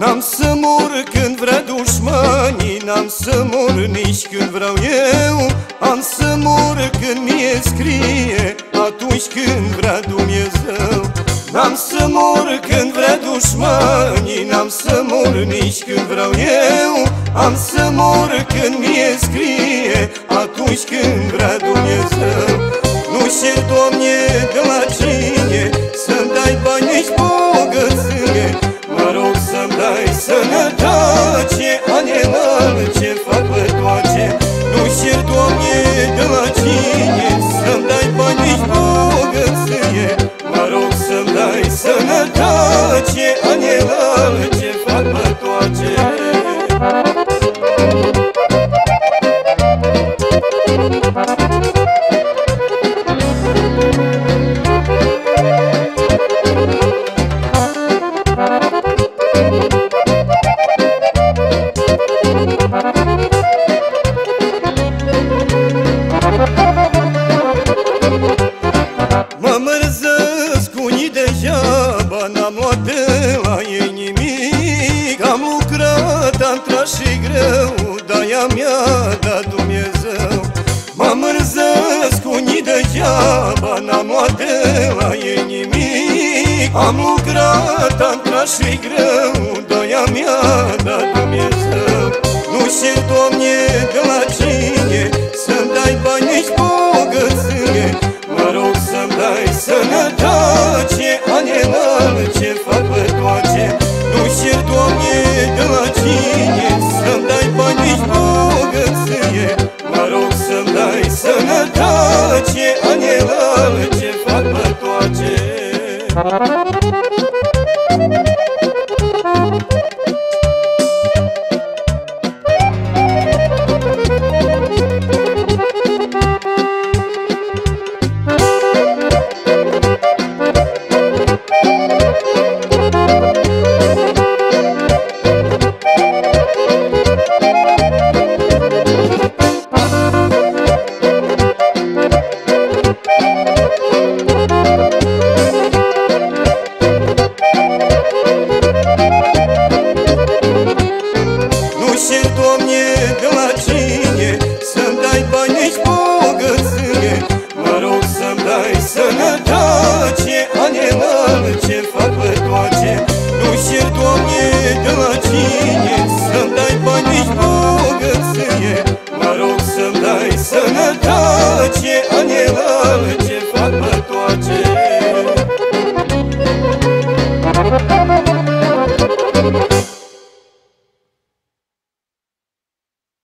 N-am N-am să mor nici când vreau eu Am să mor când mie scrie Atunci când vrea Dumnezeu. N-am să mor când vrea dușmanii N-am să mor nici când vreau eu Am să mor când mie scrie Atunci când vrea Dumnezeu. Nu știu, Doamne, de la cine dai sănătate Animal ce fac pătoace Mă degeaba N-am luat de la ei nimic. Am lucrat, am tras și greu De-aia mi-a dat Dumnezeu. Nu știu, Doamne, de la cine Să-mi dai bani nici bogăție. Mă rog să-mi dai sănătate по мне глотни